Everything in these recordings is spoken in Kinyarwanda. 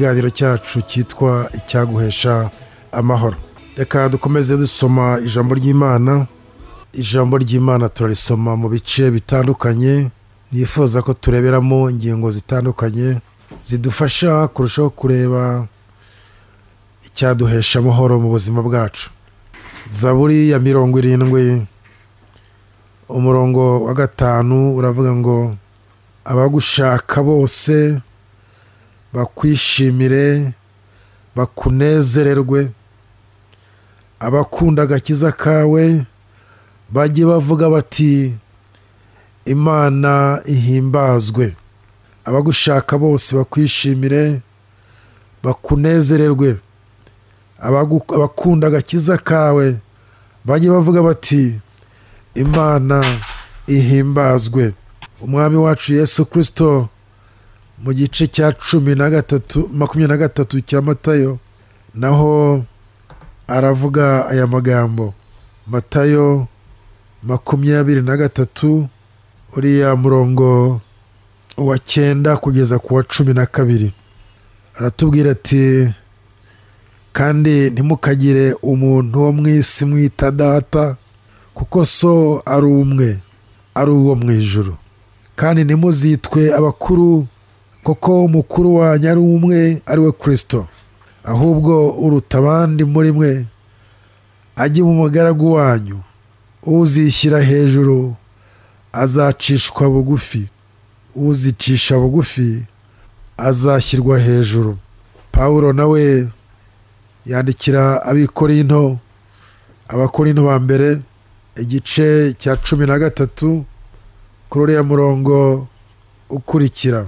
ikiganiro cyacu cyitwa icyaguhesha amahoro. Reka dukomeze dusoma ijambo ry'imana. Ijambo ry'imana turarisoma mu bice bitandukanye. Nifuza ko tureberamo ingingo zitandukanye zidufasha kurushaho kureba icyaduhesha amahoro mu buzima bwacu. Zaburi ya mirongo irindwi umurongo wa gatanu uravuga ngo abagushaka bose bakwishimire bakunezererwe. Abakunda agakiza kawe bajye bavuga bati imana ihimbazwe. Abagushaka bose bakwishimire bakunezererwe. Abakunda agakiza kawe bajye bavuga bati imana ihimbazwe. Umwami wacu yesu kirisito mu gice cya cumi na gatatu makumyabiri na gatatu cya matayo naho aravuga aya magambo. Matayo makumyabiri na gatatu uriya murongo wa cyenda kugeza ku wa cumi na kabiri. Aratubwira ati kandi ntimukagire umuntu wo mu isi mwita data kuko so ari umwe ari uwo mu ijuru. Kandi ntimuzitwe abakuru kuko umukuru wanyu ari umwe ari we kirisito ahubwo uruta abandi muri mwe ajye mu mugaragu wanyu uzishyira hejuru azacishwa bugufi. Uzicisha bugufi azashyirwa hejuru. Pawulo nawe yandikira abikorinto abakorinto ba mbere igice cya cumi na gatatu kuri uriya murongo ukurikira.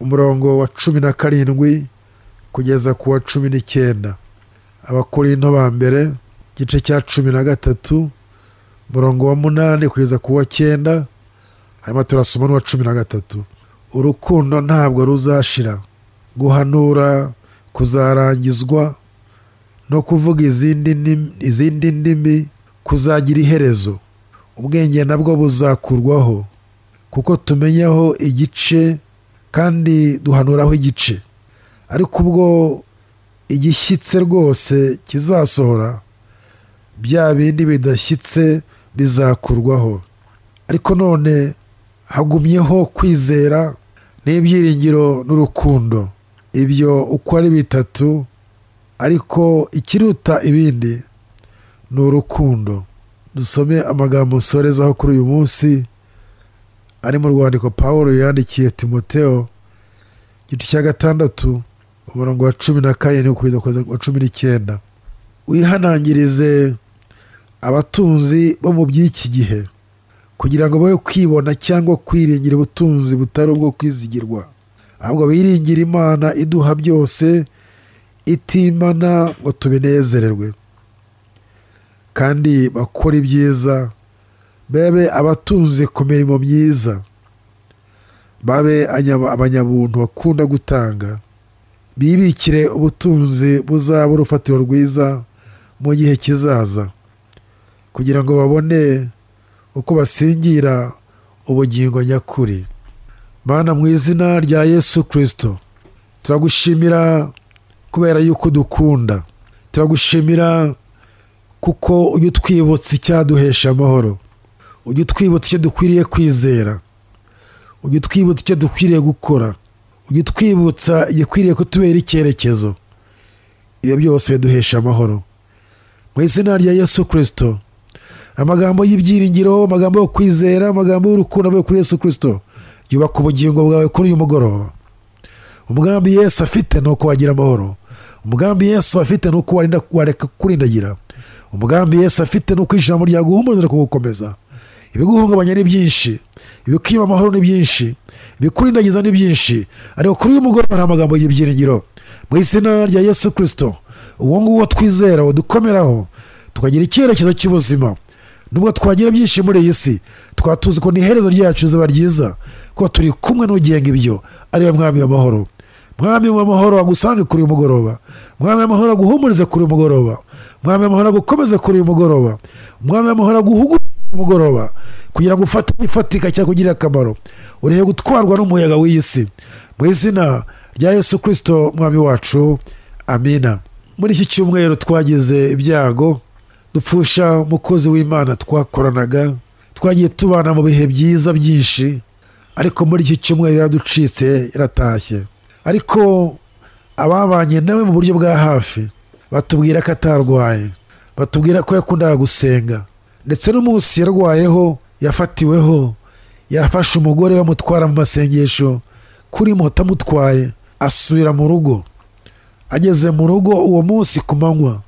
Umurongo wa cumi na karindwi kugeza ku wa cumi n'icyenda. Abakorinto ba mbere igice cya cumi na gatatu umurongo wa munani kugeza ku wa cyenda hanyuma turasoma n'uwa cumi na gatatu. Urukundo ntabwo ruzashira. Guhanura kuzarangizwa no kuvuga izindi ndimi- kuzagira iherezo. Ubwenge nabwo buzakurwaho kuko tumenyaho igice kandi duhanuraho igice. Ariko ubwo igishyitse rwose kizasohora bya bindi bidashyitse bizakurwaho. Ariko none hagumyeho kwizera n'ibyiringiro n'urukundo. Ibyo uko ari bitatu ariko ikiruta ibindi ni urukundo. Dusome amagambo nsorezaho kuri uyu munsi. Ari mu rwandiko paul yandikiye timoteo igice cya gatandatu umurongo wa cumi na karindwi kugeza ku wa cumi n'icyenda. Wihanangirize abatunzi bo mu by'iki gihe kugira ngo babe kwibona cyangwa kwiringira ubutunzi butari ubwo kwizigirwa. Ahubwo biringire imana iduha byose itimana ngo tubinezererwe. Kandi bakora ibyiza babe abatunzi ku mirimo myiza. Babe anya- abanyabuntu bakunda gutanga. Bibikire ubutunzi buzaba urufatiro rwiza mu gihe kizaza. Kugira ngo babone uko basingira ubugingo nyakuri. Mana mu izina rya yesu kirisito turagushimira kubera yuko udukunda. Turagushimira kuko ujya utwibutsa icyaduhesha amahoro. Ujya utwibutsa icyo dukwiriye kwizera. Ujya utwibutsa icyo dukwiriye gukora. Ujya utwibutsa igikwiriye kutubera icyerekezo. Ibyo byose biduhesha amahoro. Mu izina rya yesu kirisito amagambo y'ibyiringiro amagambo yo kwizera amagambo y'urukundo avuye kuri yesu kirisito yubaka ubugingo bwawe kuri uyu mugoroba. Umugambi yesu afite ni uko wagira amahoro. Umugambi yesu afite ni uko wareka kurindagira. Umugambi yesu afite ni uko ijambo ryaguhumuriza kugukomeza ibiguhungabanya ni byinshi ibikwiba amahoro ni byinshi ibikurindagiza ni byinshi. Ariko kuri uyu mugoroba hari amagambo y'ibyiringiro. Mu izina rya yesu kirisito uwo nguwo twizera udukomeraho tukagira icyerekezo cy'ubuzima. Nubwo twagira byinshi muri iyi si twaba tuzi ko n'iherezo ryacu rizaba ryiza ko turi kumwe n'ugenga ibyo ari we mwami w'amahoro. Mwami w'amahoro agusange kuri uyu mugoroba. Mwami w'amahoro aguhumurize kuri uyu mugoroba. Mwami w'amahoro agukomeze kuri uyu mugoroba. Mwami w'amahoro uyu mugoroba kugira ngo ufate ifatika cyangwa kugirire akamaro. Urebe gutwarwa n'umuyaga w'iyi si mu izina rya yesu kirisito mwami wacu amina. Muri iki cyumweru twagize ibyago dupfusha umukozi w'imana twakoranaga twagiye tubana mu bihe byiza byinshi ariko muri iki cyumweru yaraducitse yaratashye. Ariko ababanye nawe mu buryo bwa hafi batubwira ko atarwaye batubwira ko yakundaga gusenga. Ndetse n'umunsi yarwayeho yafatiweho yafashe umugore we amutwara mu masengesho kuri moto amutwaye asubira mu rugo. Ageze mu rugo uwo munsi ku manywa.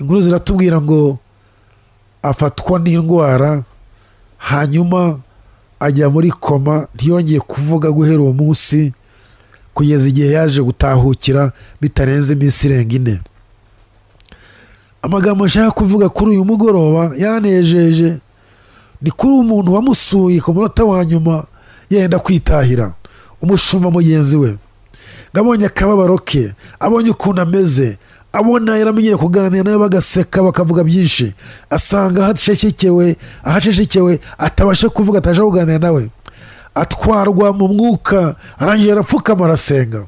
Inkuru ziratubwira ngo afatwa n'indwara hanyuma ajya muri koma ntiyongeye kuvuga guhera uwo munsi kugeza igihe yaje gutahukira bitarenze iminsi irenga ine. Amagambo nshaka kuvuga kuri uyu mugoroba yanejeje ni kuri umuntu wamusuye ku munota wa nyuma yenda kwitahira. Umushumba mugenzi we. Ngabonye akababaro ke. Abonye ukuntu ameze. Abona yaramenyere kuganira nawe bagaseka bakavuga byinshi. Asanga ahacecekewe ahacecekewe atabasha kuvuga atabasha kuganira nawe. Atwarwa mu mwuka. Arangiye arapfukama arasenga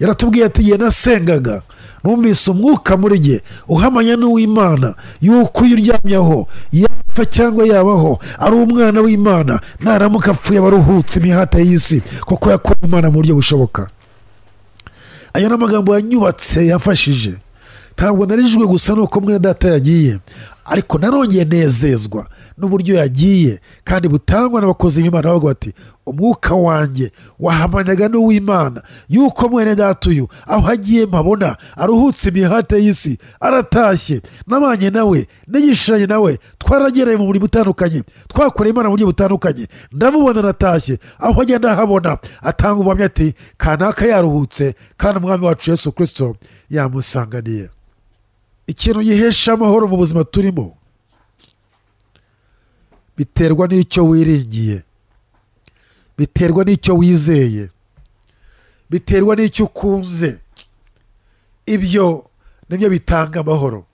yaratubwiye ati igihe nasengaga. Numvise umwuka muri jye uhamanya n'uw'imana. Yuko iyo uryamyeho yapfa cyangwa yabaho ari umwana w'imana. Naramuka apfuye aruhutse imihata y'isi. Kuko yakoze imana mu buryo bushoboka. Ayo ni amagambo yanyubatse yafashije. Ntabwo narijwe gusa nuko mwene data yagiye. Ariko narongeye nezezwa n'uburyo yagiye kandi butangwa n'abakozi b'imana bavuga bati umwuka wanjye wahamanyaga n'uw'imana yuko mwene data uyu aho agiye mpabona aruhutse imihate y'isi aratashye nabanye nawe nigishiranye nawe twaragereye mu buryo butandukanye twakoreye imana mu buryo butandukanye ndamubona aratashye aho agenda ahabona atanga ubuhamya ati kanaka yaruhutse kandi umwami wacu yesu kirisito yamusanganiye ikintu gihesha amahoro mu buzima turimo biterwa n'icyo wiringiye biterwa n'icyo wizeye biterwa n'icyo ukunze. Ibyo ni byo bitanga amahoro.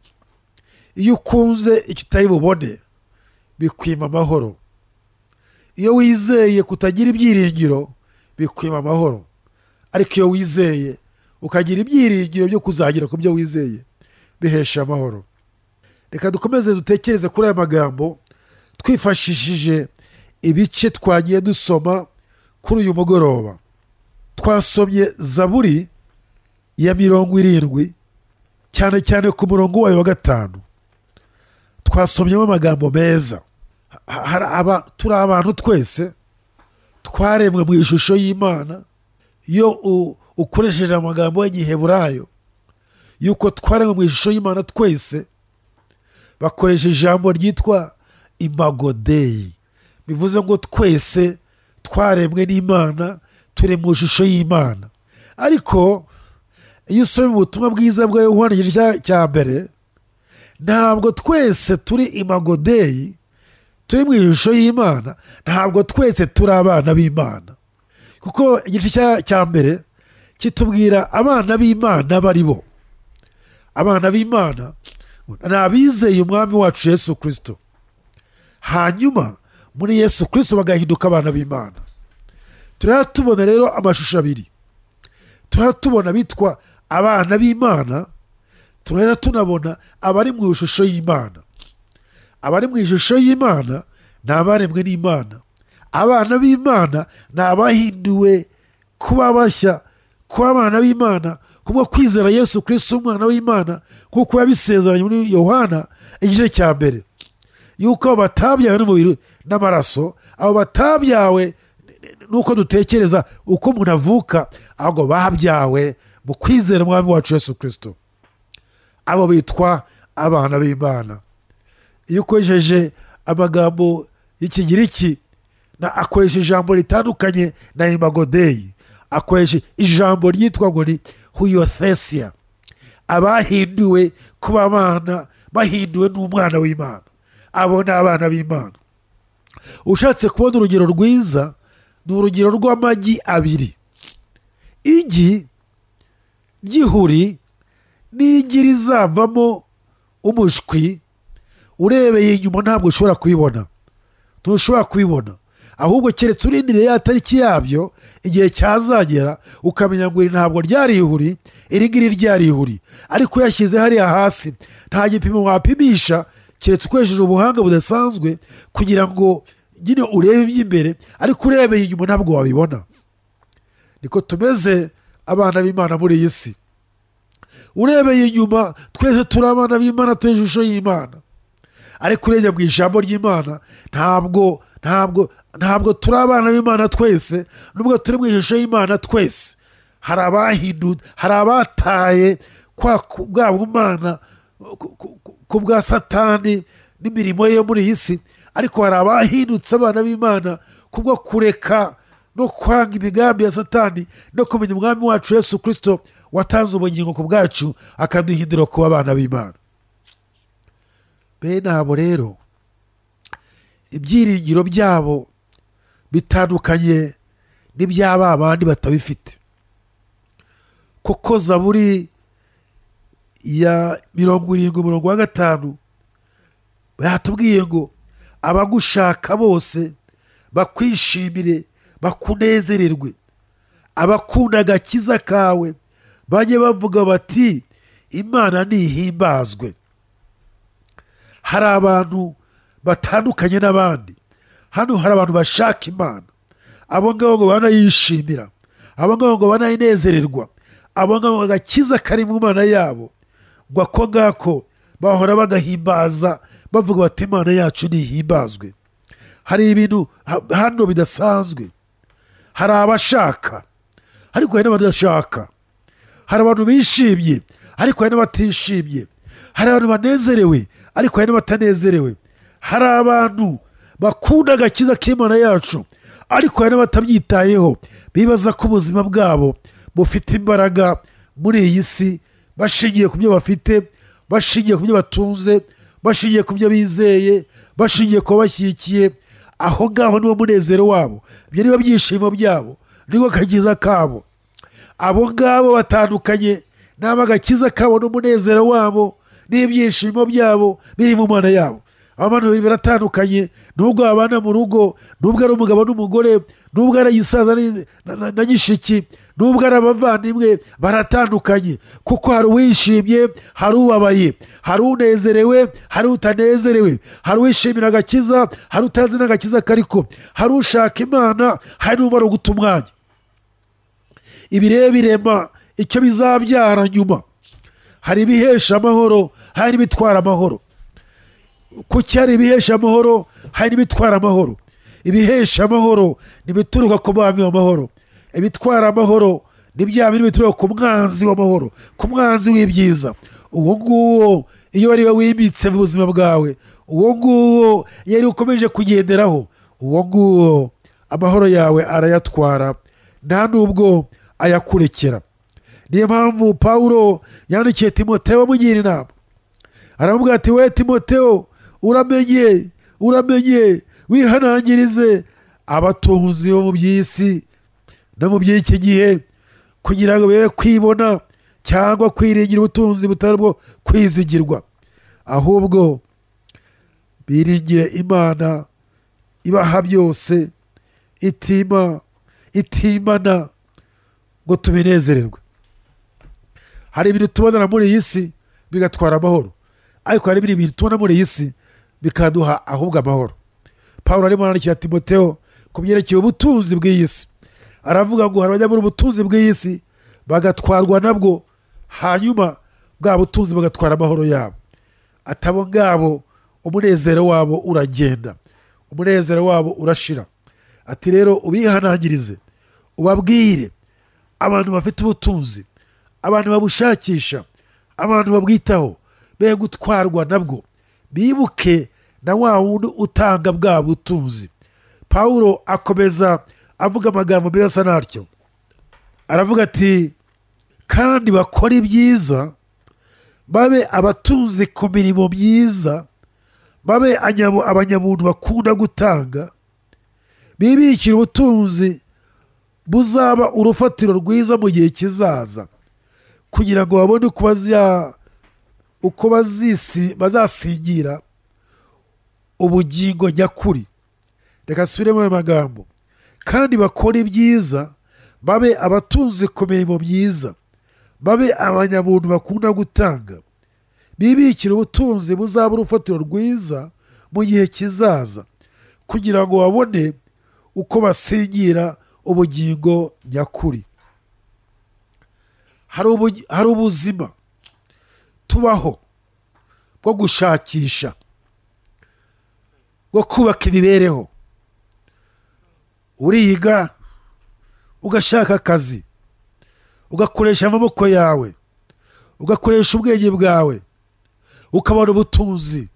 Iyo ukunze icyo utari bubone bikwima amahoro. Iyo wizeye kutagira ibyiringiro bikwima amahoro. Ariko iyo wizeye ukagira ibyiringiro byo kuzagira ku byo wizeye. Bihesha amahoro. Reka dukomeze dutekereze kuri aya magambo twifashishije ibice twagiye dusoma kuri uyu mugoroba. Twasomye zaburi ya mirongo irindwi cyane cyane ku murongo wayo wa gatanu. Twasomyemo amagambo meza. Turi abantu twese twaremwe mu ishusho y'imana iyo ukoresheje amagambo y'igiheburayo yuko twaremwe mu ishusho y'imana twese bakoresha ijambo ryitwa imagodeyi bivuze ngo twese twaremwe n'imana turi mu ishusho y'imana. Ariko iyo usomye ubutumwa bwiza bwa yohani igice cya mbere ntabwo twese turi imagodeyi turi mu ishusho y'imana ntabwo twese turi abana b'imana. Kuko igice cya mbere kitubwira abana b'imana bari bo. Abana b'imana ni abizeye umwami wacu yesu kirisito hanyuma muri yesu kirisito bagahinduka abana b'imana. Turaba tubona rero amashusho abiri. Turaba tubona bitwa abana b'imana turahita tunabona abari mu ishusho y'imana. Abari mu ishusho y'imana ni abaremwe n'imana. Abana b'imana ni abahinduwe kuba bashya kuba abana b'imana kubwo kwizera yesu kirisito umwana w'imana nk'uko yabisezeranye muri yohana igice cya mbere. Yuko abo batabyawe n'umubiri n'amaraso abo batabyawe nuko dutekereza uko umuntu avuka ahubwo babyawe mu kwizera umwami wacu yesu kirisito abo bitwa abana b'imana. Iyo ukoresheje amagambo y'ikigiriki akoresha ijambo ritandukanye na imagodeyi akoresha ijambo ryitwa ngo ni huyothesiya abahinduwe kuba abana bahinduwe n'umwana w'imana. Abo ni abana b'imana. Ushatse kubona urugero rwiza ni urugero rw'amagi abiri. Igi ry'ihuri n'igi rizavamo umushwi urebeye inyuma ntabwo ushobora kubibona. Ntushobora kubibona. Ahubwo keretse urindiriye ya tariki yabyo igihe cyazagera ukamenya ngo iri ntabwo ryari ihuri iri ngiri ryari ihuri ariko yashyize hariya hasi nta gipimo wapimisha keretse ukoresheje ubuhanga budasanzwe kugira ngo nyine urebe iby'imbere ariko urebeye inyuma ntabwo wabibona. Niko tumeze abana b'imana muri iyi si. Urebeye inyuma twese turi abana b'imana turi ishusho y'imana. Ariko urebye mu ijambo ry'imana ntabwo ntabwo ntabwo turi abana b'imana twese nubwo turi mu ishusho y'imana twese. Hari abahindu hari abataye bwa bumana ku bwa satani n'imirimo ye yo muri iyi si. Ariko hari abahindutse abana b'imana kubwo kureka no kwanga imigambi ya satani no kumenya umwami wacu yesu kirisito watanze ubugingo ku bwacu akaduhindura kuba abana b'imana. Bene abo rero ibyiringiro byabo bitandukanye n'iby'aba bandi batabifite. Kuko zaburi ya mirongo irindwi umurongo wa gatanu yatubwiye ngo abagushaka bose bakwishimire bakunezererwe. Abakunda agakiza kawe bajye bavuga bati imana ntihimbazwe. Hari abantu batandukanye n'abandi. Hano hari abantu bashaka imana. Abo ngabo ngo banayishimira. Abo ngabo ngo banayinezererwa. Abo ngabo ngo agakiza kari mu mana yabo. Ngo ako ngako bahora bagahimbaza bavuga bati imana yacu ntihimbazwe hari ibintu ha- hano bidasanzwe. Hari abashaka ariko hari n'abadashaka hari abantu bishimye ariko hari n'abatishimye. Hari abantu banezerewe ariko hari n'abatanezerewe hari abantu bakunda agakiza k'imana yacu ariko hari n'abatabyitayeho bibaza ko ubuzima bwabo bufite imbaraga muri iyi si bashingiye ku byo bafite bashingiye ku byo batunze bashingiye ku byo bizeye bashingiye ku babashyigikiye. Aho ngaho niwo munezero wabo. Ibyo nibo byishimo byabo niko kagiza kabo. Abo ngabo batandukanye n'abagakiza kabo n'umunezero wabo. N'ibyishimo byabo biri mu mana yabo. Abantu babiri baratandukanye nubwo babana mu rugo nubwo ari umugabo n'umugore nubwo ari igisaza na- gishiki nubwo ari abavandimwe baratandukanye. Kuko hari uwishimye hari ubabaye hari unezerewe hari utanezerewe. Hari uwishimira agakiza hari utazi n'agakiza kariko. Hari ushaka imana hari n'umva ari uguta umwanya. Ibi rero birema icyo bizabyara nyuma. Hari ibihesha amahoro hari n'ibitwara amahoro. Kuki hari ibihesha amahoro hari n'ibitwara amahoro? Ibihesha amahoro ntibituruka ku mwami w'amahoro. Ibitwara amahoro ni bya bindi bituruka ku mwanzi w'amahoro ku mwanzi w'ibyiza. Uwo nguwo iyo ari we wimitse mu buzima bwawe uwo nguwo iyo ari we ukomeje kugenderaho uwo nguwo amahoro yawe arayatwara nta n'ubwo ayakurekera. Niyo mpamvu pawulo yandikiye timoteyo amugira inama aramubwira ati we timoteo uramenye uramenye wihanangirize abatunzi bo mu by'isi no mu by'iki gihe kugira ngo be kwibona cyangwa kwiringira ubutunzi butari bwo kwizigirwa. Ahubwo biringire imana ibaha byose itima itimana ngo tubinezererwe. Hari ibintu tubonera muri iyi si bigatwara amahoro. Ariko hari ibindi bintu tubona muri iyi si bikaduha ahubwo amahoro. Pawulo arimo arandikira timoteo ku byerekeye ubutunzi bw'iyi si. Aravuga ngo hari abajya ubutunzi bw'iyi si bagatwarwa nabwo hanyuma bwa butunzi bagatwara amahoro yabo. Atabo ngabo umunezero wabo uragenda. Umunezero wabo urashira. Ati rero ubihanangirize ubabwire abantu bafite ubutunzi abantu babushakisha abantu babwitaho be gutwarwa nabwo. Bibuke na wa wundi utanga bwa butunzi pawulo akomeza avuga amagambo meza asa natyo aravuga ati kandi bakora ibyiza babe abatunzi ku mirimo myiza babe abanyabuntu bakunda gutanga bibikira ubutunzi buzaba urufatiro rwiza mu gihe kizaza. Kugira ngo babone uko uko bazasingira ubugingo nyakuri. Reka nsubiremo ayo magambo. Kandi bakora ibyiza babe abatunze ku mirimo myiza babe abanyabuntu bakunda gutanga. Bibikire ubutunzi buzaba urufatiro rwiza mu gihe kizaza kugira ngo babone uko basingira ubugingo nyakuri. Hari ubu- hari ubuzima tubaho bwo gushakisha bwo kubaka imibereho. Uriga ugashaka akazi ugakoresha amaboko yawe ugakoresha ubwenge bwawe ukabona ubutunzi.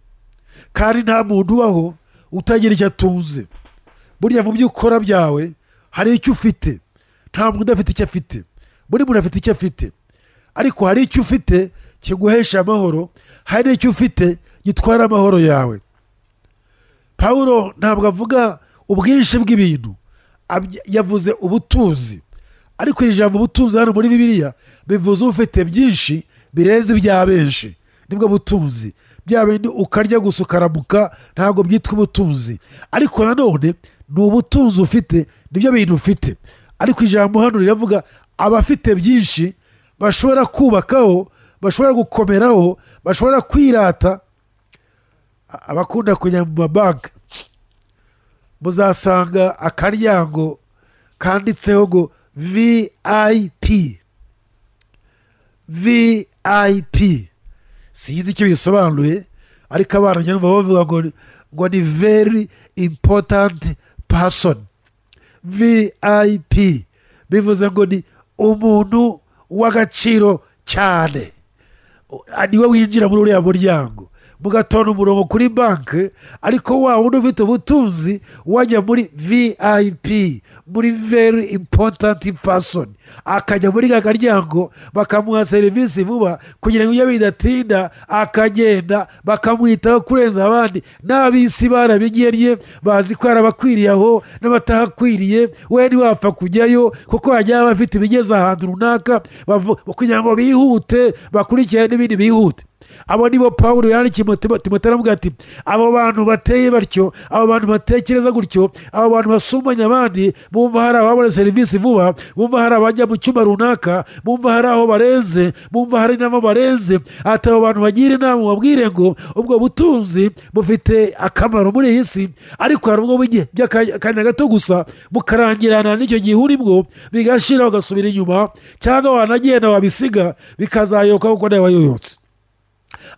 Kandi nta muntu ubaho utagira icyo atunze. Burya mu byo ukora byawe hari icyo ufite nta muntu udafite icyo afite. Buri muntu afite icyo afite. Ariko hari icyo ufite kiguhesha amahoro hari n'icyo ufite gitwara amahoro yawe. Pawulo ntabwo avuga ubwinshi bw'ibintu. Yavuze ubutunzi. Ariko iri jambo ubutunzi hano muri bibiliya bivuze ufite byinshi birenze ibya benshi. Nibwo butunzi. Bya bindi ukarya gusa ukaramuka ntabwo byitwa ubutunzi. Ariko nanone ni ubutunzi ufite ni byo bintu ufite. Ariko ijambo hano riravuga abafite byinshi bashobora kubakaho bashobora gukomeraho bashobora kwirata abakunda kujya mu mabanki muzasanga akaryango kanditseho ngo vip vip sinzi icyo bisobanuye ariko abana nyuma bavuga ngo ngo ni very important person. Vip bivuze ngo ni umuntu w'agaciro cyane. Niwe winjira muri uriya muryango. Mugatonda umurongo kuri banki ariko wa wundi ufite ubutunzi wajya muri vip muri very important person. Akajya muri ka karyango bakamuha serivisi vuba kugira ngo ibyo bidatinda akagenda bakamwitaho kurenza abandi. N'ab'isi barabigennye bazi ko hari abakwiriye aho n'abatahakwiriye we ntiwapfa kujyayo kuko hajya haba afite ibigeze ahantu runaka kugira ngo bihute bakurikirane n'ibindi bihute. Abo nibo pawulo yandikiye Timote- timote aravuga ati abo bantu bateye batyo abo bantu batekereza gutyo abo bantu basumbanya abandi bumva hari ababona serivisi vuba bumva hari abajya mu cyumba runaka bumva hari aho barenze bumva hari n'abo barenze ati abo bantu bagira inama babwire ngo ubwo butunzi bufite akamaro muri iyi si ariko hari ubwo by'akanya gato gusa bukarangirana n'icyo gihe urimo bigashira ugasubira inyuma cyangwa wanagenda wabisiga bikazayoka kuko nawe wayoyotse.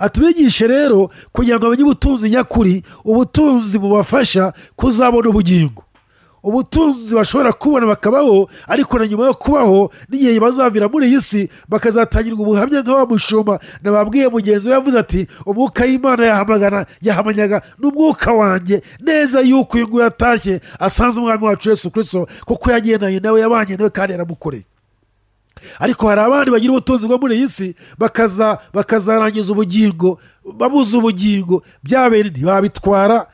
Atubigishe rero kugira ngo bamenye ubutunzi nyakuri ubutunzi bubafasha kuzabona ubugingo. Ubutunzi bashobora kubona bakabaho ariko na nyuma yo kubaho n'igihe bazavira muri iyi si bakazatangirwa ubuhamya nka wa mushumba nababwiye mugenzi we yavuze ati umwuka y'imana yahamagana yahamanyaga n'umwuka wanjye. Neza yuko uyu nguyu yatashye asanze umwami wacu yesu kirisito kuko yagendanye nawe yabanye nawe kandi yaramukoreye. Ariko hari abandi bagira ubutunzi bwo muri iyi si bakaza bakazarangiza ubugingo babuze ubugingo. Bya bindi ntibabitwara.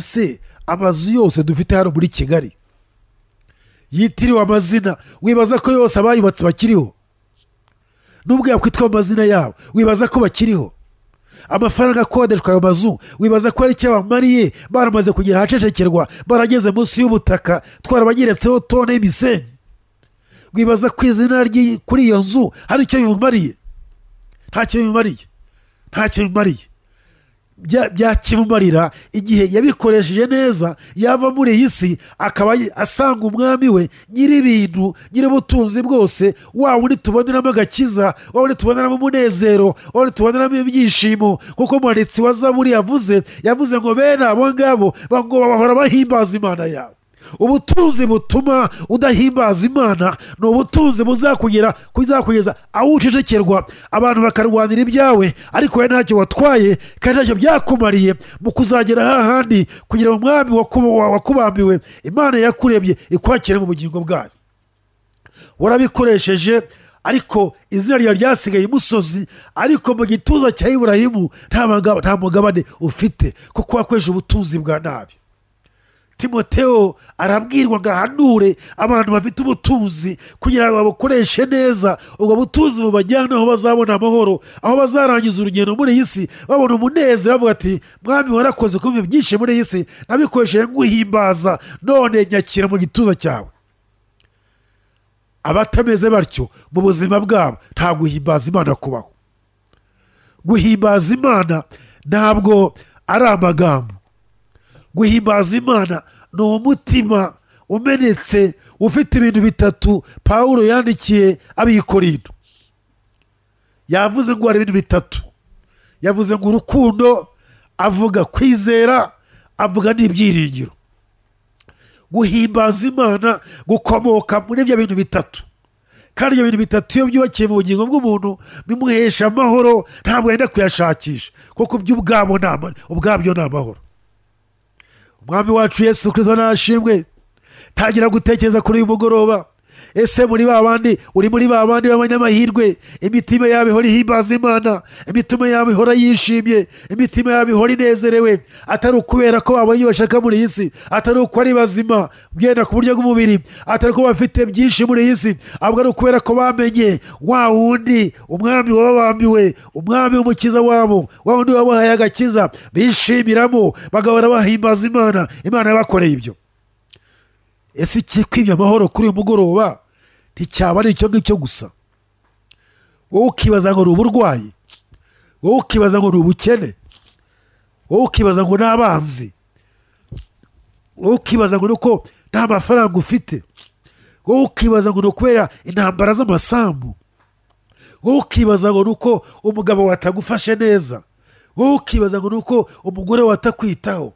Se amazu yose dufite hano muri kigali. Yitiriwe amazina. Wibaza ko yose abayubatse bakiriho? Nubwo yakwitwa amazina yabo. Wibaza ko bakiriho? Amafaranga akodeshwa ayo mazu. Wibaza ko ari icyo bamariye baramaze kugera ahacecekerwa barageze munsi y'ubutaka twarabageretseho tone y'imisenyi. Wibaza ko izina kuri iyo nzu hari icyo bimumariye ntacyo bimumariye ntacyo bimumariye byakimumarira igihe yabikoresheje neza yava muri iyi si akaba asanga umwami we nyir'ibintu nyir'ubutunzi bwose wa wundi tuboneramo agakiza wa wundi tuboneramo umunezero wa wundi tuboneramo ibyishimo kuko umwanditsi wa zaburi yavuze yavuze ngo bene abo ngabo ngo bahora bahimbaza imana yawe. Ubutunzi butuma udahimbaza imana ni ubutunzi buzakugera kuzakugeza aho ucecekerwa abantu bakarwanira ibyawe ariko we ntacyo watwaye kandi ntacyo byakumariye mu kuzagera hahandi kugira umwami wakubambiwe. Imana yakurebye ikwakire mu bugingo bwayo warabikoresheje ariko izina ryawe ryasigaye imusozi ariko mu gituza cya iburayimu nta mugabane ufite kuko wakoresha ubutunzi bwa nabi. Timoteo arabwirwa ngo ahanure abantu bafite ubutunzi kugira ngo babukoreshe neza. Ubwo butunzi bubajyane aho bazabona amahoro aho bazarangiza urugendo muri iyi si babona umunezero bavuga ati mwami warakoze kumva byinshi muri iyi si nabikoresheje nguhimbaza none nyakira mu gituza cyawe. Abatameze batyo mu buzima bwabo nta guhimbaza imana kubaho. Guhimbaza imana ntabwo ari amagambo. Guhimbaza imana ni umutima umenetse ufite ibintu bitatu pawulo yandikiye abikorindo yavuze ngo hari ibintu bitatu. Yavuze ngo urukundo avuga kwizera avuga n'ibyiringiro. Guhimbaza imana gukomoka muri ibyo bintu bitatu. Kandi ibyo bintu bitatu iyo byubakiye mu bugingo bw'umuntu bimuhesha amahoro ntabwo yenda kuyashakisha. Kuko byo ubwabo ni ama- ubwabyo ni amahoro. Umwami wacu yesu kirisito nashimwe. Tangira gutekereza kuri uyu mugoroba. Ese muri ba bandi? Uri muri ba bandi b'abanyamahirwe? Imitima yabo ihora ihimbaza imana. Imitima yabo ihora yishimye. Imitima yabo ihora inezerewe. Atari ukubera ko babonye bashaka muri iyi si. Atari uko ari bazima. Byenda ku buryo bw'umubiri. Atari uko bafite byinshi muri iyi si. Ahubwo ari ukubera ko bamenye wa wundi umwami wababambiwe umwami w'umukiza wabo. Wa wundi wabahaye agakiza. Bishimiramo. Bagahora bahimbaza imana. Imana yabakoreye ibyo. Ese ikikwimya amahoro kuri uyu mugoroba? Nticyaba ari icyo ngicyo gusa. Wowe ukibaza ngo ni uburwayi wowe ukibaza ngo ni ubukene wowe ukibaza ngo ni abanzi wowe ukibaza ngo ni uko nta mafaranga ufite wowe ukibaza ngo ni ukubera intambara z'amasambu wowe ukibaza ngo ni uko umugabo watagufashe neza wowe ukibaza ngo ni uko umugore watakwitaho.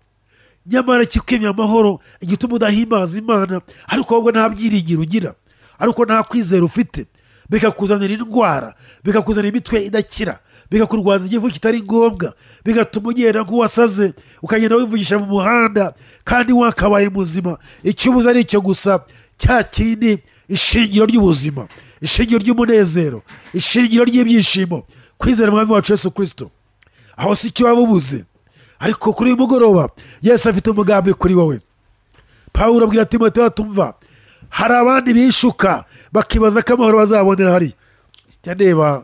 Nyamara ikikwimya amahoro igituma udahimbaza imana ariko wowe nta byiringiro ugira. Ariko nta kwizera ufite. Bikakuzanira indwara bikakuzanira imitwe idakira bikakurwaza igifu kitari ngombwa bigatuma ugenda nk'uwasaze ukagenda wivugisha mu muhanda kandi wakabaye muzima. Icyo ubuze ari icyo gusa cya kindi ishingiro ry'ubuzima ishingiro ry'umunezero ishingiro ry'ibyishimo. Kwizera umwami wacu yesu kirisito aho si icyo waba ubuze ariko kuri uyu mugoroba yesu afite umugambi kuri wowe. Pawulo abwira timoteyo tumva hari abandi bishuka bakibaza ko amahoro bazabonera hari? Jya ndeba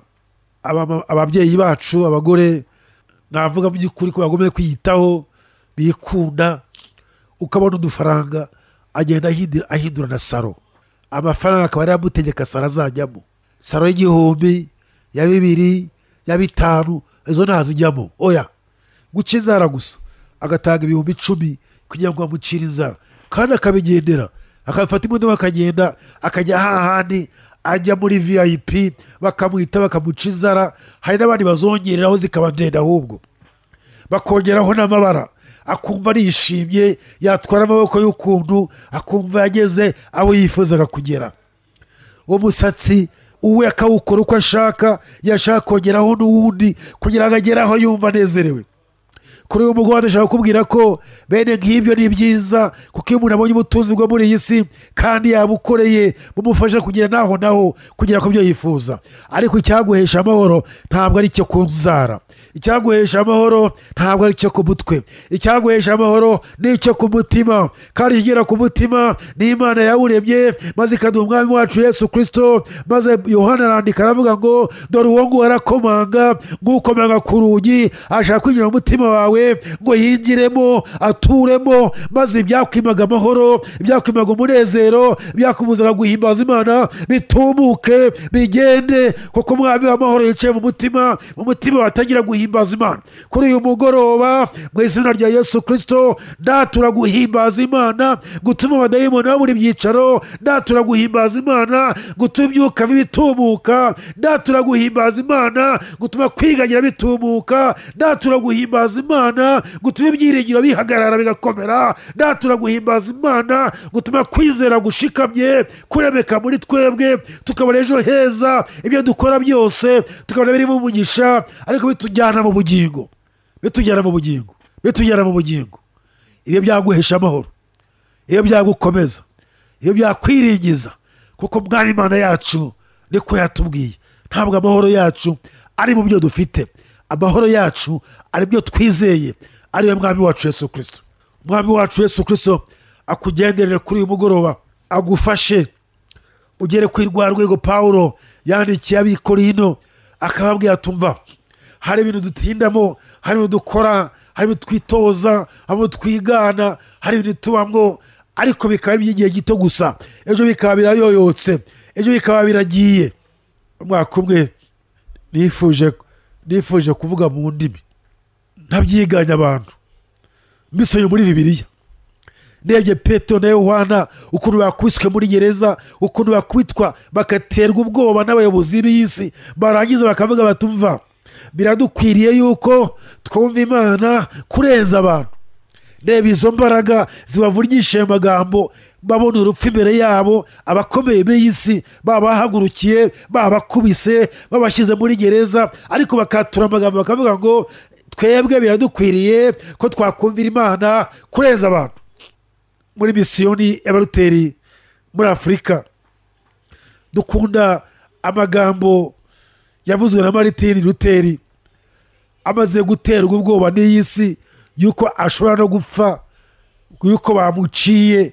ababyeyi bacu abagore navuga mu by'ukuri ko bagomba kwiyitaho bikunda ukabona udufaranga agenda ahindura- na saro. Amafaranga akaba ari amutegeka saro azajyamo. Saro y'igihumbi ya bibiri ya bitanu izo ntazijyamo. Oya guca inzara gusa. Agatanga ibihumbi icumi kugira ngo bamucire inzara. Kandi akabigendera. Akafata imodoka akagenda akajya hahandi ajya muri vip bakamwita bakamuca inzara. Hari n'abandi bazongereraho zikaba ndende ahubwo. Bakongeraho n'amabara. Akumva arishimye yatwara amaboko y'ukuntu akumva yageze aho yifuzaga kugera. Umusatsi uwe akawukora uko ashaka yashaka kongeraho n'uwundi kugira ngo agere aho yumva anezerewe. Kuri uyu mugoroba ndashaka kukubwira ko bene nk'ibyo ni byiza kuko iyo umuntu abonye ubutunzi bwo muri iyi si kandi yabukoreye bumufasha kugira naho naho kugera ku byo yifuza. Ariko icyaguhesha amahoro ntabwo ari icyo ku nzara icyaguhesha amahoro ntabwo ari icyo ku mutwe. Icyaguhesha amahoro ni icyo ku mutima. Kandi ikigera ku mutima ni imana yawuremye maze ikaduha umwami wacu yesu kirisito maze yohana arandika aravuga ngo dore uwo nguwo arakomanga ng'ukomanga ku rugi ashaka kwinjira mu mutima wawe ngo yinjiremo aturemo. Maze ibyakwimaga amahoro ibyakwimaga umunezero byakubuzaga guhimbaza imana bitumuke bigende. Kuko umwami w'amahoro yicaye mu mutima mu mutima watagira guhimbaza imana. Kuri uyu mugoroba mu izina rya yesu kirisito ndatura guhimbaza imana gutuma abadayimoni babura ibyicaro ndatura guhimbaza imana gutuma ibyuka bitumuka ndatura guhimbaza imana gutuma kwiganyira bitumuka ndatura guhimbaza imana gutuma ibyiringiro bihagarara bigakomera ndatura guhimbaza imana gutuma kwizera gushikamye kuremeka muri twebwe tukabona ejo heza ibyo dukora byose tukabona birimo umugisha ariko bitujyana mu bugingo. Bitujyana mu bugingo. Bitujyana mu bugingo. Ibyo byaguhesha amahoro iyo byagukomeza iyo byakwiringiza kuko mwari imana yacu niko yatubwiye. Ntabwo amahoro yacu ari mu byo dufite. Amahoro yacu ari byo twizeye. Ariyo mwami wacu yesu kirisito umwami wacu yesu kirisito akugenderere kuri uyu mugoroba agufashe ugere kuri rwa rwego pawulo yandikiye abikorino akababwira tumva hari ibintu dutindamo hari ibintu dukora hari ibintu twitoza hari ibintu twigana hari ibintu tubamwo ariko bikaba ari iby'igihe gito gusa. Ejo bikaba birayoyotse ejo bikaba biragiye. Umwaka umwe nifuje nifuje kuvuga mu ndimi. Ntabyiganya abantu. Mbisomye muri bibiliya. Ndebye petero na yohana ukuntu bakubiswe muri gereza ukuntu bakubitwa bagaterwa ubwoba n'abayobozi b'isi barangiza bakavuga batumva biradukwiriye yuko twumva imana kurenza abantu. Reba izo mbaraga zibavugisha ayo magambo babona urupfu imbere yabo abakomeye b'isi babahagurukiye babakubise babashyize muri gereza ariko bakatura amagambo bakavuga ngo twebwe biradukwiriye ko twakumvira imana kurenza abantu. Muri misiyoni y'abaruteri muri afurika dukunda amagambo yavuzwe na maritini ruteri amaze guterwa ubwoba n'iyi si yuko ashobora no gupfa yuko bamuciye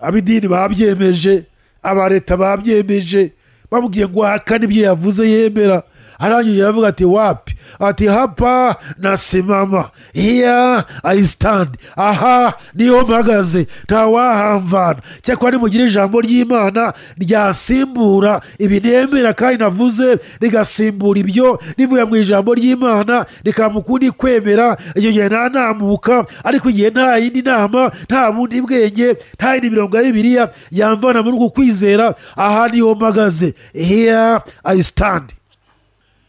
ab'idini babyemeje aba leta babyemeje bamubwiye ngo ahakane ibyo yavuze yemera. Arangije aravuga ati wapi? Ati hapa nasimama. Hiya i stand. Aha ni ho mpagaze. Ntawahamvana cyakora nimugire ijambo ry'imana ryasimbura ibi nemera kandi navuze rigasimbura ibyo rivuye mu ijambo ry'imana rikaba ukundi kwemera icyo gihe ntanamuka ariko igihe nta yindi nama nta bundi bwenge nta yindi mirongo ya bibiliya yamvana muri uku kwizera aha ni ho mpagaze. Hiya i stand.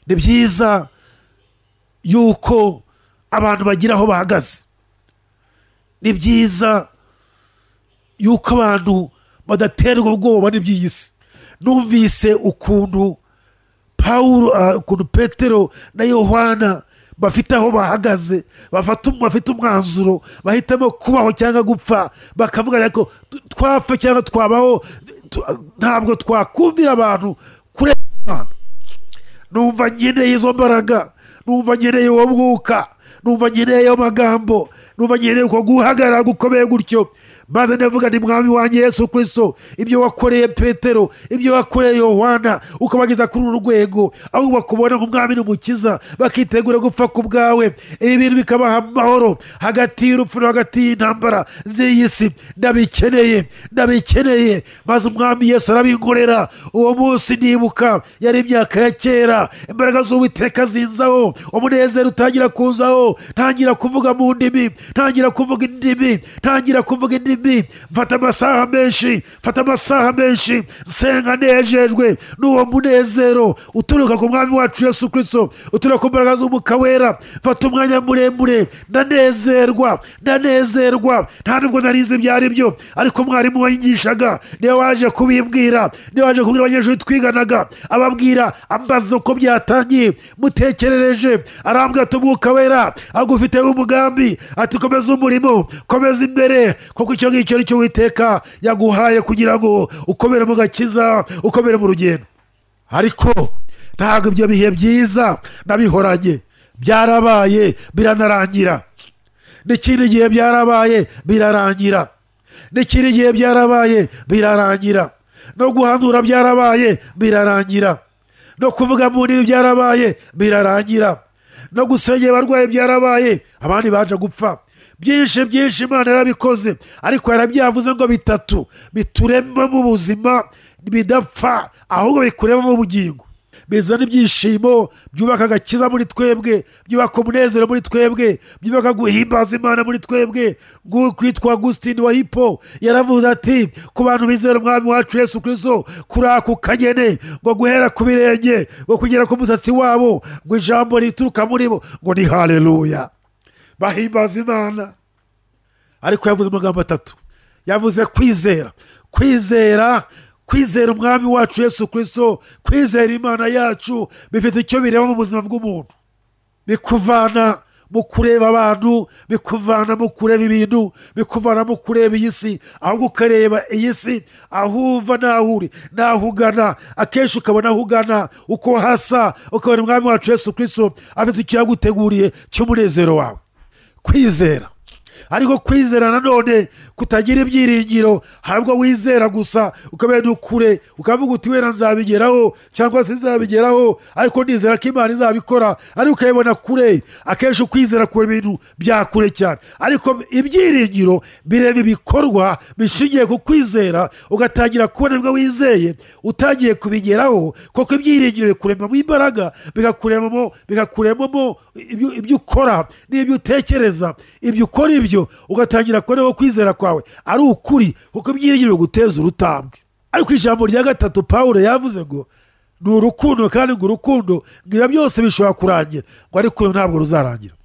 Ni byiza yuko abantu bagira aho bahagaze. Ni byiza yuko abantu badaterwa ubwoba n'iby'iyi si. Numvise ukuntu pawulo ah, ukuntu petero na yohana bafite aho bahagaze um- bafite umwanzuro bahitamo kubaho cyangwa gupfa bakavuga tu- twapfa cyangwa twabaho ntabwo twakumvira abantu kure abantu numva nkeneye izo mbaraga. Numva nkeneye uwo mwuka. Numva nkeneye ayo magambo. Numva nkeneye uko guhagarara gukomeye gutyo. Maze ndavuga ni mwami wanjye yesu kirisito ibyo wakoreye petero ibyo wakoreye yohana ukabageza kuri uru rwego. Aho bakubona nk'umwami n'umukiza bakitegura gupfa ku bwawe. Ibi bintu bikabaha amahoro. Hagati y'urupfu no hagati y'intambara z'iyi si. Ndabikeneye ndabikeneye. Maze umwami yesu arabinkorera uwo munsi nibuka yari imyaka ya kera. Imbaraga z'uwiteka zinzaho. Umunezero utangira kuzaho. Ntangira kuvuga mu ndimi. Ntangira kuvuga indimi. Ntangira kuvuga indimi. Mfata amasaha menshi mfata amasaha menshi. Nsenga nejejwe n'uwo munezero uturuka ku mwami wacu yesu kirisito uturuka ku mbaraga z'umwuka wera. Mfata umwanya muremure ndanezerwa ndanezerwa nta nubwo narize ibyo ari byo ariko mwarimu wanyigishaga ni we waje kubimbwira ni we waje kubwira abanyeshuri twiganaga. Ababwira ambaza uko byatangiye mutekerereje. Arambwira ati umwuka wera agufiteho umugambi ati komeza umurimo komeza imbere. Kuko icyo ngicyo ni cyo witeka yaguhaye kugira ngo ukomere mu gakiza ukomere mu rugendo. Ariko ntabwo ibyo bihe byiza nabihoranye. Byarabaye biranarangira. N'ikindi gihe byarabaye birarangira. N'ikindi gihe byarabaye birarangira. No guhanura byarabaye birarangira. No kuvuga mu ndimi byarabaye birarangira. No gusengera abarwayi byarabaye abandi baje gupfa. Byinshi byinshi imana yarabikoze. Ariko yarabyavuze ngo bitatu biturema mu buzima bidapfa ahubwo bikuremo ubugingo bizana ibyishimo byubaka agakiza muri twebwe byubaka umunezero muri twebwe byubaka guhimbaza imana muri twebwe. Kwitwa agusitini wa hipo yaravuze ati ku bantu bizera umwami wacu yesu kirisito kuri ako kagene ngo guhera ku birenge ngo kugera ku musatsi wabo ngo ijambo rituruka muri bo ngo ni haleluya. Bahimbaza imana. Ariko yavuze amagambo atatu. Yavuze kwizera. Kwizera kwizera umwami wacu yesu kirisito kwizera imana yacu bifite icyo bireba mu buzima bw'umuntu. Bikuvana mu kureba abantu bikuvana mu kureba ibintu bikuvana mu kureba iyi si. Ahubwo ukareba iyi si aho uva n'aho uri n'aho ugana. Akenshi ukabona aho ugana uko hasa ukabona umwami wacu yesu kirisito afite icyo yaguteguriye cy'umunezero wawe. Kwizera ariko kwizera nanone kutagira ibyiringiro hari ubwo wizera gusa ukabenda kure ukavuga uti wenda nzabigeraho cyangwa se nzabigeraho. Ariko nizera ko imana izabikora ariko ukayibona kure. Akenshi ukwizera kure ibintu bya kure cyane. Ariko ibyiringiro bireba ibikorwa bishingiye ku kwizera ugatangira kubona ibyo wizeye utagiye kubigeraho kuko ibyiringiro bikuremamo imbaraga ibyo ibyo ukora n'ibyo utekereza ibyo ukora ibyo ugatangira kubona ko kwizera kwawe. Ari ukuri kuko ibyiringiro biguteza urutambwe. Ariko ijambo rya gatatu pawulo yavuze ngo ni urukundo kandi ngo urukundo ngo byose bishobora kurangira. Ngo ariko ntabwo ruzarangira.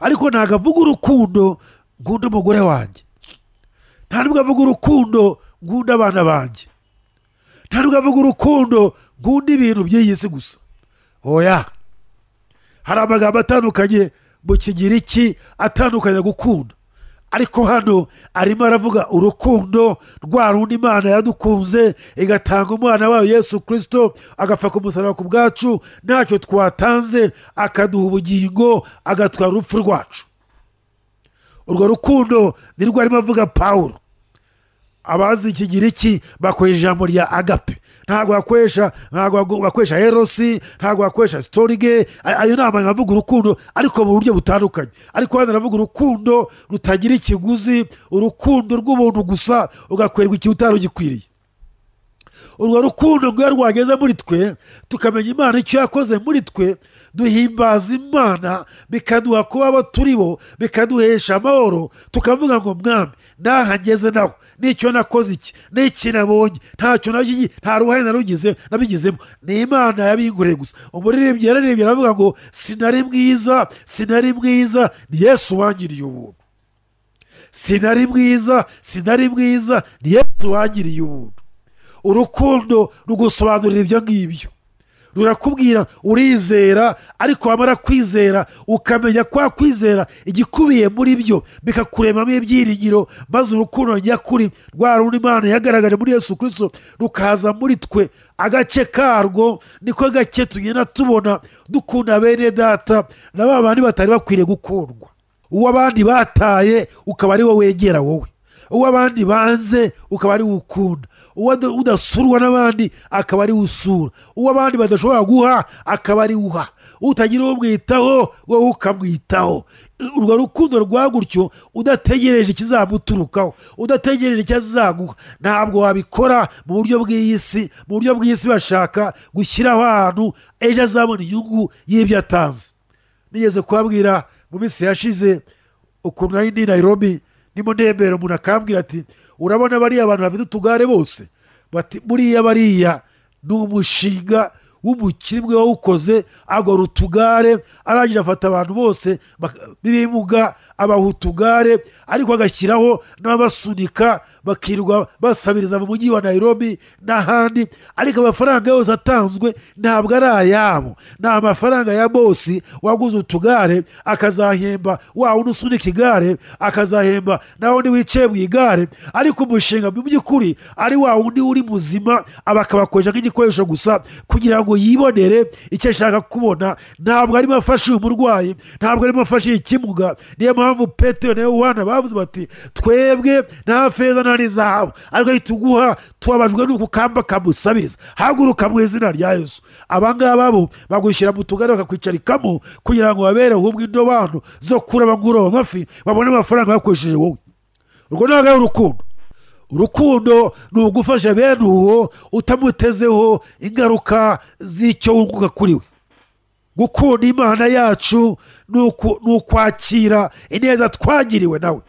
Ariko ntabwo avuga urukundo ngunda umugore wanjye. Nta nubwo avuga urukundo ngunda abana banjye. Nta nubwo avuga urukundo ngunda ibintu by'iyi si gusa. Oya! Hari amagambo atandukanye mu kigiriki atandukanye gukunda. Ariko hano arimo aravuga urukundo rwa rundi imana yadukunze igatanga umwana wayo yesu kirisito agapfa ku musaraba ku bwacu ntacyo twatanze akaduha ubugingo agatwara urupfu rwacu. Urwo rukundo nirwo arimo avuga pawulo. Abazi ikigiriki bakoresha ijambo rya agape. Ntabwo bakoresha ntabwo bakoresha erosi ntabwo bakoresha sitorige ayo ni amagambo avuga urukundo ariko mu buryo butandukanye. Ariko hano aravuga urukundo rutagira ikiguzi urukundo rw'ubuntu gusa ugakwerwa ikintu utari ugikwiriye. Urwo rukundo rwo rwageze muri twe tukamenya imana icyo yakoze muri twe duhimbaza imana bikaduha kuba abo turi bo bikaduhesha amahoro tukavuga ngo mwami n'aha ngeze naho n'icyo nakoze iki? N'iki nabonye? Ntacyo nta ruhare narugize nabigizemo. Ni imana yabiguriye gusa. Umuririmbyi yararirimbye aravuga ngo sinari mwiza sinari mwiza ni yesu wangiriye ubuntu. Sinari mwiza sinari mwiza ni yesu wangiriye ubuntu. Urukundo rugusobanurira ibyo ngibyo. Rurakubwira urizera ariko wamara kwizera ukamenya kwa kwizera igikubiye muri byo bikakuremamo ibyiringiro maze urukundo nyakuri rwa rundi imana yagaragaje muri yesu kirisito rukaza muri twe. Agace karwo niko gake tugenda tubona dukunda bene data na ba bandi batari bakwiriye gukundwa. Uwo abandi bataye ukaba ari wo wegera wowe. Uwo abandi banze ukaba ari ukunda uwo udasurwa n'abandi akaba ari usura. Uwo abandi badashobora guha akaba ari uha. Utagira uwo mwitaho wowe ukamwitaho. Urwo rukundo rwa gutyo udategereje ikizamuturukaho udategereje icyo azaguha ntabwo wabikora mu buryo bw'iyi si mu buryo bw'isi bashaka gushyiraho ahantu ejo azabona inyungu y'ibyo atanze. Nigeze kubabwira mu minsi yashize ukuntu nari ndi Nairobi ndimo umuntu akambwira ati urabona bariya abantu bafite utugare bose? Bati buriya bariya ni umushinga w'umukire umwe wawukoze agora utugare arangira afata abantu bose b'ibimuga abaha utugare ariko agashyiraho n'abasunika bakirwa basabiriza mu mujyi wa Nairobi n'ahandi. Ariko amafaranga yose atanzwe ntabwo ari ayabo. Ni amafaranga ya bosi waguze utugare akazahemba wa wundi usunika igare akazahemba nawe undi wicaye mu igare. Ariko umushinga mu by'ukuri ari wa wundi uri muzima aba akabakoresha nk'igikoresho gusa kugira ngo yibonere icyo ashaka kubona. Ntabwo arimo afasha uyu murwayi ntabwo arimo afasha iyi kimuga niyo mpamvu petero na yohana bavuze bati twebwe nta feza nta n'izahabu. Ariko ntituguha tubabajwe n'uko kamba kamusabiriza. Haguruka mu izina rya yesu. Abangaba bo bagushyira mu tugari bakakwicarikamo kugira ngo babere ahubwo indobano zo kuraba nguroba amafi babone amafaranga bakoresheje wowe. Urwo ntabwo ari urukundo. Urukundo ni ugufasha bene uwo utamutezeho ingaruka z'icyo wunguka kuri we. Gukunda imana yacu ni ukwakira ineza twagiriwe nawe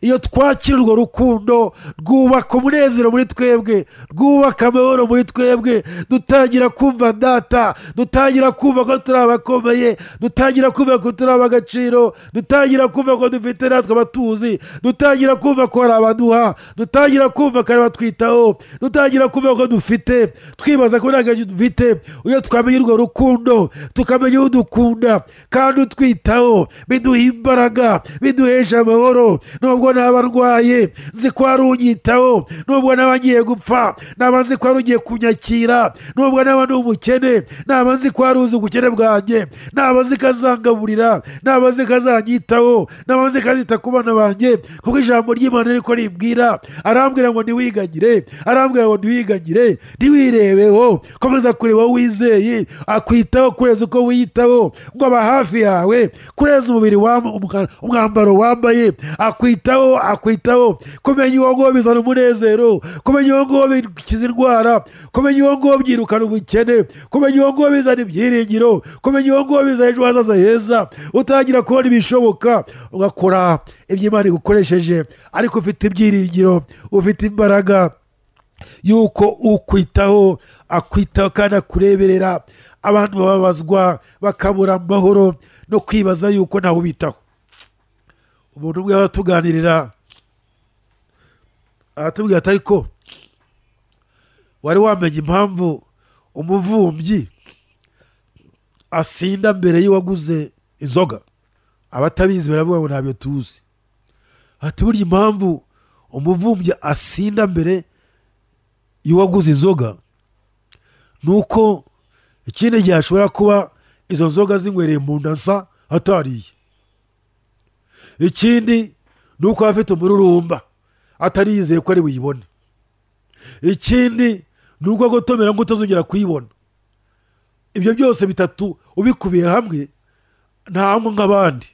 iyo twakira urwo rukundo rwubaka umunezero muri twebwe rwubaka amahoro muri twebwe dutangira kumva data dutangira kumva ko turi abakomeye dutangira kumva ko turi ab'agaciro dutangira kumva ko dufite natwe abatuzi dutangira kumva ko hari abaduha dutangira kumva ko hari abatwitaho dutangira kumva ko dufite. Twibaza ko ntabwo dufite. Iyo twamenya urwo rukundo tukamenya udukunda kandi utwitaho biduha imbaraga biduhesha amahoro no nubwo naba ndwaye nzi wari unyitaho nubwo naba ngiye gupfa naba nzi wari ugiye kunyakira nubwo naba ndi umukene naba nzi wari uzi ubukene bwanjye naba nzi ko azangaburira naba nzi ko azanyitaho naba nzi ko azita ku bana banjye kuko ijambo ry'imana riko ribwira arambwira ngo ntiwiganyire arambwira ngo ntiwiganyire ntiwirebeho komeza kureba wizeye akwitaho kureza uko wiyitaho ngo aba hafi yawe kureza umubiri wam- umwa- umwambaro wambaye akwitaho akwitaho. Kumenya uwo nguwo bizana umunezero. Kumenya uwo nguwo bikiza indwara. Kumenya uwo nguwo byirukana ubukene. Kumenya uwo nguwo bizana ibyiringiro. Kumenya uwo nguwo bizana ejo hazaza heza. Utangira kubona ibishoboka ugakora ibyo imana igukoresheje. Ariko ufite ibyiringiro ufite imbaraga yuko ukwitaho akwitaho kandi akureberera. Abantu bababazwa bakabura amahoro no kwibaza yuko ntawe ubitaho. Umuntu umwe aratuganirira aratubwira ati ariko wari wamenya impamvu umuvumbyi asinda mbere y'uwaguze inzoga? Abatabizi baravuga ngo ntabyo tuzi. Ati burya impamvu umuvumbyi asinda mbere y'uwaguze inzoga ni uko ikindi gihe hashobora kuba izo nzoga zinywereye mu nda nsa atariye. Ikindi ni uko aba afite umururumba atari yizeye ko ari buyibone. Ikindi ni uko agotomera ngo utazongera kuyibona. Ibyo byose bitatu ubikubiye hamwe ntabwo nk'abandi.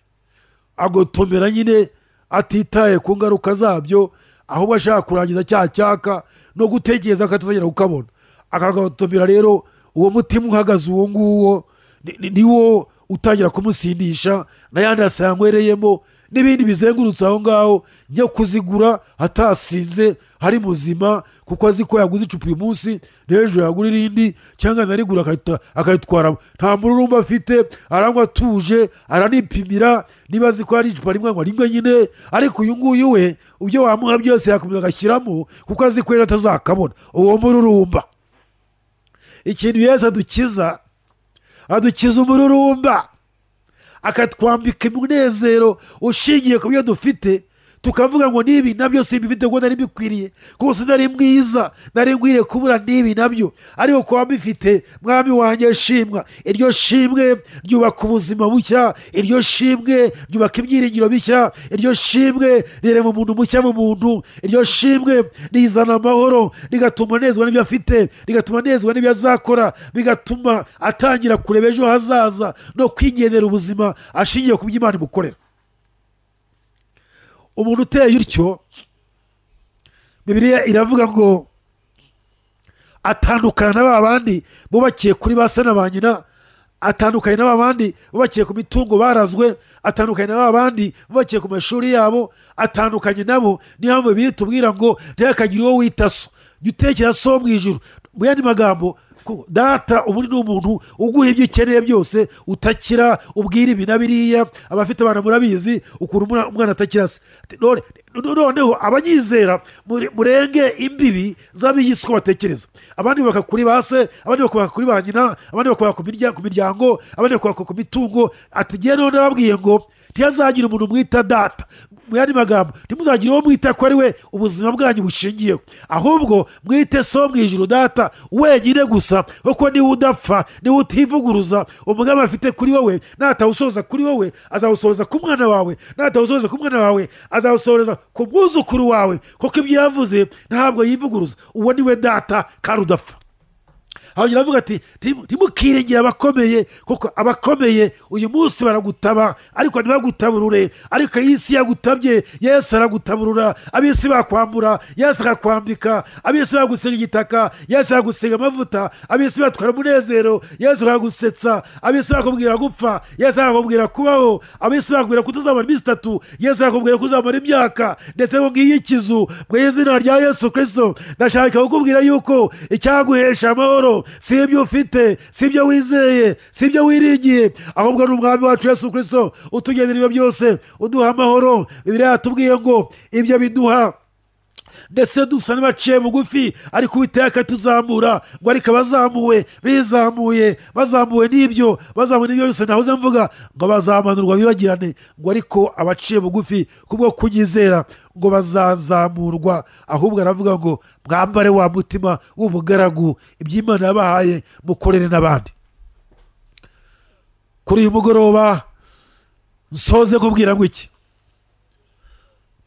Agotomera nyine atitaye ku ngaruka zabyo ahubwo ashaka kurangiza cya cyaka no gutegereza ko atazongera kukabona. Akagatomera rero uwo mutima uhagaze uwo nguwo ni- niwo utangira kumusindisha n'ayandi asa yanywereyemo n'ibindi bizengurutse aho ngaho njya kuzigura atasinze hari muzima kuko azi ko yaguze icupa uyu munsi n'ejo yagura irindi cyangwa narigura akahita- akayitwaramo nta mururumba afite aranywa atuje aranipimira niba azi ko hari icupa rimwe anywa rimwe nyine ariko uyu nguyu we ibyo wamuha byose yakomeza agashyiramo kuko azi ko rero atazakabona. Uwo mururumba. Ikintu yesu adukiza adukiza umururumba. Akatwambika umunezero ushingiye ku byo dufite tukavuga ngo n'ibi na byo simbifite kuko nari bikwiriye. Kuko sinari mwiza nari nkwiriye kubura n'ibi na byo. Ariko kuba mbifite mwami wanjye shimwa. Iryo shimwe ryubaka ubuzima bushya. Iryo shimwe ryubaka ibyiringiro bishya. Iryo shimwe rirema umuntu mushya mu muntu. Iryo shimwe rizana amahoro rigatuma anezwa n'ibyo afite rigatuma anezwa n'ibyo azakora bigatuma atangira kureba ejo hazaza no kwigenera ubuzima ashingiye ku byo imana imukorera. Umuntu uteye utyo bibiliya iravuga ngo atandukana na ba bandi bubakiye kuri ba se na ba nyina atandukanye na ba bandi bubakiye ku mitungo barazwe atandukanye na ba bandi bubakiye ku mashuri yabo atandukanye nabo niyo mpamvu bibiri tubwira ngo ntihakagire uwo wita so jya utekera so mu ijuru. Mu yandi magambo data ubu ni umuntu uguha ibyo ukeneye byose utakira ubwira ibi na biriya abafite abana murabizi ukuntu umwana- atakira se. Noneho abanyizera murenge imbibi z'ab'iyi si ko batekereza. Abandi bubaka kuri ba se abandi bakubaka kuri ba nyina abandi bakubaka ku mirya- ku miryango abandi bakubaka ku mitungo. Ati ngewe none babwiye ngo ntihazagire umuntu mwita data. Mu yandi magambo ntimuzagire uwo mwita ko ari we ubuzima bwanyu bushingiyeho. Ahubwo mwite so mu ijuru data wenyine gusa kuko niwe udapfa niwe utivuguruza umugambi afite kuri wowe natawusoza kuri wowe azawusoza ku mwana wawe natawusohoza ku mwana wawe azawusoza ku mwuzukuru wawe. Kuko ibyo yavuze ntabwo yivuguruza. Uwo niwe data kandi udapfa hanyuma aravuga ati "Ntimu- ntimukiringire abakomeye kuko abakomeye uyu munsi baragutaba ariko ntibagutaburure ariko iyi si yagutabye yesu aragutaburura ab'isi bakwambura yesu akakwambika ab'isi bagusiga igitaka yesu akagusiga amavuta. Ab'isi batwara umunezero yesu akagusetsa ab'isi bakubwira gupfa yesu akakubwira kubaho. Ab'isi bakubwira kutazamara iminsi itatu yesu akakubwira kuzamara imyaka. Ndetse ngo ngiyi ikizu mu izina rya yesu kirisito ndashaka kukubwira yuko icyaguhesha amahoro si ibyo ufite si ibyo wizeye si ibyo wiringiye ahubwo ni umwami wacu yesu kirisito utugenera ibyo byose uduha amahoro. Bibiri yatubwiye ngo ibyo biduha ndetse dusa n'abaciye bugufi ariko uwiteka tuzamura. Ngo ariko abazamuwe bizamuye. Bazamuwe n'ibyo bazamuwe n'ibyo byose nahoze mvuga ngo bazamanurwa bibagirane. Ngo ariko abaciye bugufi kubwo kunyizera ngo bazazamurwa. Ahubwo aravuga ngo mwambare wa mutima w'ubugaragu iby'imana yabahaye mukorere n'abandi. Kuri uyu mugoroba nsoze kubwira ngo iki?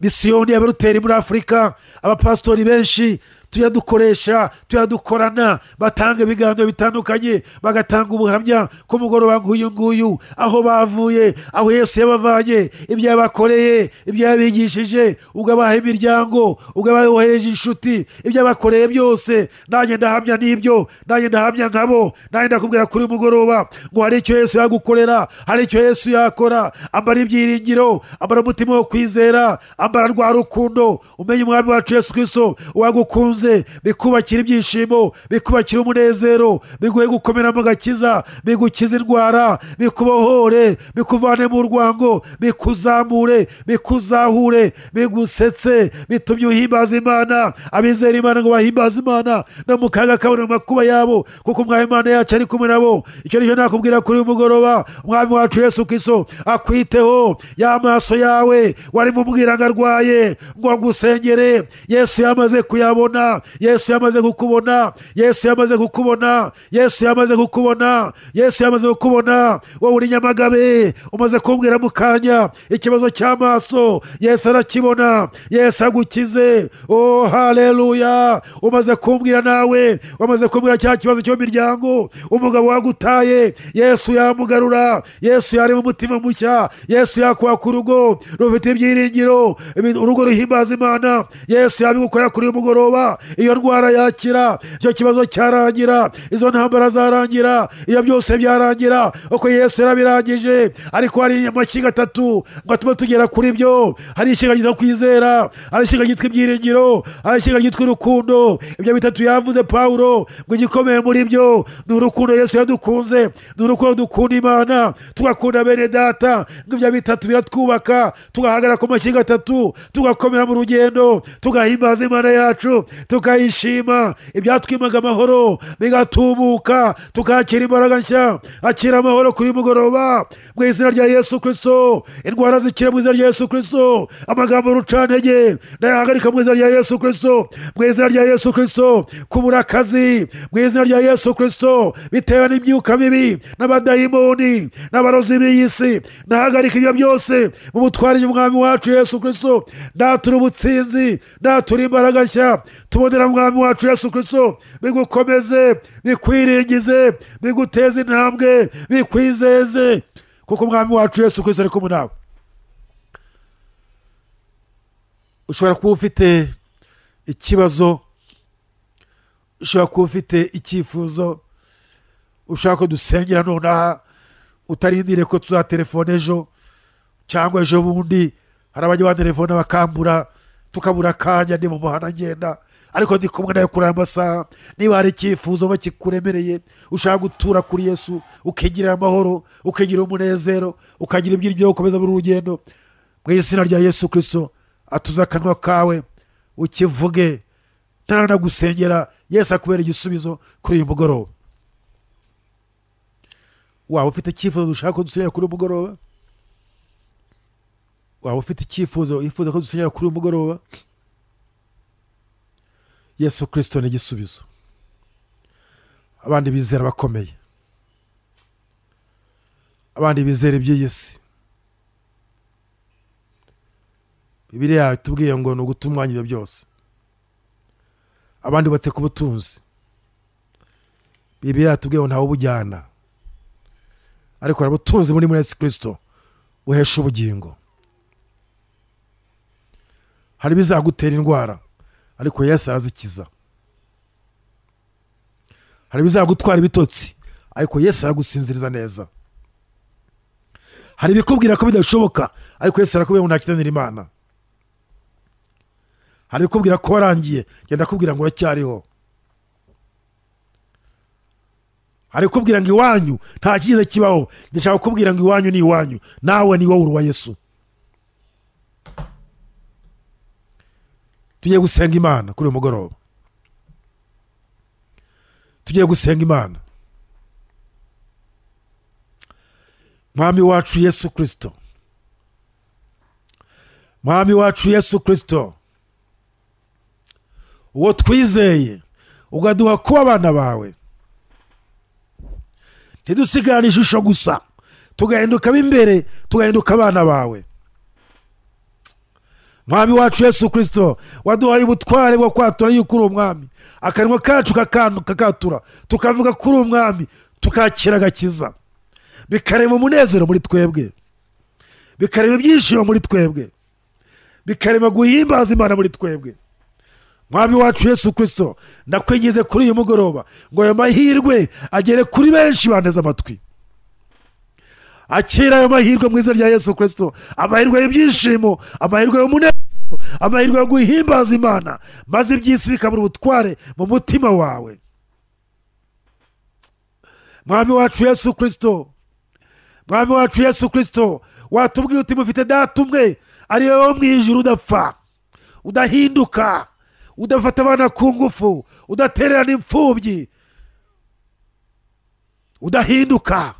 Misiyoni ya beruteri muri afurika abapasitori benshi tujya dukoresha tujya dukorana batanga ibiganiro bitandukanye bagatanga ubuhamya ku mugoroba nk'uyu nguyu aho bavuye aho yesu yabavanye. Ibyo yabakoreye ibyo yabigishije ubwo abaha imiryango ubwo abayohereje inshuti ibyo yabakoreye byose. Nanjye ndahamya n'ibyo nanjye ndahamya nkabo nanjye ndakubwira kuri uyu mugoroba ngo hari icyo yesu yagukorera hari icyo yesu yakora. Ambara ibyiringiro ambara umutima wo kwizera ambara rwa rukundo. Umenye umwami wacu yesu kirisito wagukunze bikubakira ibyishimo bikubakira umunezero biguhe gukomera mu gakiza bigukiza indwara bikubohore bikuvane mu rwango bikuzamure bikuzahure bigusetse bitumye uhimbaza imana. Abizera imana ngo bahimbaze imana no mu kaga kabona mu makuba yabo kuko umwami imana yacu ari kumwe nabo. Icyo ni cyo nakubwira kuri uyu mugoroba umwami wacu yesu kiso akwiteho y'amaso yawe wari mubwira ngo ngo agusengere yesu yamaze kuyabona yesu yamaze kukubona. Yesu yamaze kukubona. Yesu yamaze kukubona. Yesu yamaze kukubona. Wowe uri nyamagabe umaze kumbwira mu kanya ikibazo cy'amaso. Yesu arakibona. Yesu agukize. Oh haleluya. Umaze kumbwira nawe wamaze kumbwira cya kibazo cyo mu miryango umugabo wagutaye. Yesu yamugarura. Yesu yarema umutima mushya. Yesu yakubaka urugo rufite ibyiringiro. Urugo ruhimbaza imana. Yesu yabigukorera kuri uyu mugoroba. Iyo ndwara yakira icyo kibazo cyarangira izo ntambara zarangira iyo byose byarangira uko yesu yarabirangije ariko hari amashyiga atatu ngo atume tugera kuri byo. Hari ishyiga ryitwa kwizera hari ishyiga ryitwa ibyiringiro hari ishyiga ryitwa urukundo. Ibyo bitatu yavuze pawulo ngo igikomeye muri byo ni urukundo yesu yadukunze ni urukundo dukunda imana tugakunda bene data ngo ibyo bitatu biratwubaka tugahagarara ku mashyiga atatu tugakomera mu rugendo tugahimbaza imana yacu tukayishima ibyatwimaga amahoro bigatubuka tukakira imbaraga nshya. Akira amahoro kuri mugoroba mu izina rya yesu kirisito indwara zikira mu izina rya yesu kirisito amagambo y'urucantege ndayahagarika mu izina rya yesu kirisito mu izina rya yesu kirisito kubura akazi mu izina rya yesu kirisito bitewe n'imyuka mibi n'abadayimoni n'abarozi b'iyi si ndahagarika ibyo byose mu butware y'umwami wacu yesu kirisito ndatura ubutsinzi ndatura imbaraga nshya. Tubonera umwami wacu yesu kirisito bigukomeze bikwiringize biguteze intambwe bikwizeze kuko umwami wacu yesu kirisito ari kumwe nawe. Ushobora kuba ufite ikibazo ushobora kuba ufite icyifuzo ushaka ko dusengera nonaha utarindire ko tuzatelefone ejo cyangwa ejo bundi hari abajya bantelefone bakambura tukabura akanya ndi mu muhanda ariko ndi kumwe nawe kuri aya masaha niba hari icyifuzo bakikuremereye ushaka gutura kuri yesu ukigirira amahoro ukigira umunezero ukagira ibyiringiro byo gukomeza muri rugendo mu izina rya yesu kirisito atuze akanwa kawe ukivuge ntaranagusengera yesu akubera igisubizo kuri uyu mugoroba. Waba ufite icyifuzo dushaka ko dusengera kuri uyu mugoroba? Waba ufite icyifuzo wifuza ko dusengera kuri uyu mugoroba? Yesu kirisito ni igisubizo. Abandi bizera bakomeye abandi bizera iby'iyi si. Bibiriya itubwiye ngo ni ugutunganya ibyo byose. Abandi bateka ubutunzi. Bibiriya yatubwiye ngo ntawe ubujyana. Ariko hari ubutunzi muri muri yesu kirisito buhesha ubugingo. Hari ibizagutera indwara. Ariko yesu arazikiza. Hari ibizagutwara ibitotsi ariko yesu aragusinziriza neza. Hari ibikubwira ko bidashoboka ariko yesu arakubwira ngo ntakitanira imana. Hari ibikubwira ko warangiye genda akubwira ngo uracyariho. Hari kubwira ngo iwanyu nta cyiza kibaho ndashaka kukubwira ngo iwanyu ni iwanyu nawe ni wowe uruwa yesu. Tugiye gusenga imana kuri uyu mugoroba. Tugiye gusenga imana. Mwami wacu yesu kirisito mwami wacu yesu kirisito uwo twizeye ukaduha kuba abana bawe. Ntidusigarane ishusho gusa. Tugahinduka b'imbere tugahinduka abana bawe. Mwami wacu yesu kirisito waduhaye ubutware bwo kwatura yuko uri umwami. Akanwa kacu kakatura tukavuga ko uri umwami tukakira agakiza. Bikarema umunezero muri twebwe. Bikarema ibyishimo muri twebwe. Bikarema guhimbaza imana muri twebwe. Mwami wacu yesu kirisito ndakwingize kuri uyu mugoroba ngo ayo mahirwe agere kuri benshi banteze amatwi. Akira ayo mahirwe mu izina rya yesu kirisito amahirwe y'ibyishimo amahirwe y'umunezero amahirwe yo guhimbaza imana maze iby'isi bikabura ubutware mu mutima wawe. Mwami wacu yesu kirisito mwami wacu yesu kirisito watubwiye uti mufite data umwe ari wowe wo mu ijuru udapfa udahinduka udafata abana ku ngufu udatererana imfubyi udahinduka.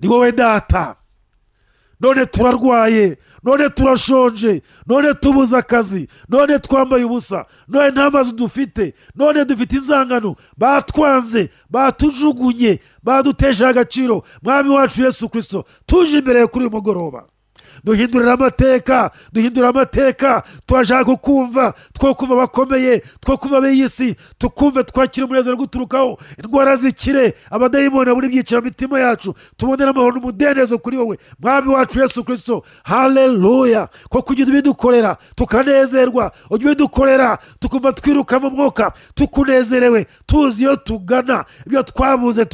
Ni wowe data. None turarwaye none turashonje none tubuze akazi none twambaye ubusa none nta mazu dufite none dufite inzangano batwanze batujugunye baduteje agaciro. Mwami wacu yesu kirisito tuje imbere kuri uyu mugoroba. Duhindurira amateka duhindurira amateka turashaka kukumva two kumva bakomeye two kumva b'iyi si tukumve twakira umunezero guturukaho indwara zikire abadayimoni buri byiciro mitima yacu tubonere amahoro n'umudendezo kuri wowe. Mwami wacu yesu kirisito haleluya. Ko kujya ubidukorera tukanezerwa ujya ubidukorera tukumva twiruka mu mwuka tukunezerewe tuzi iyo tugana ibyo twabuze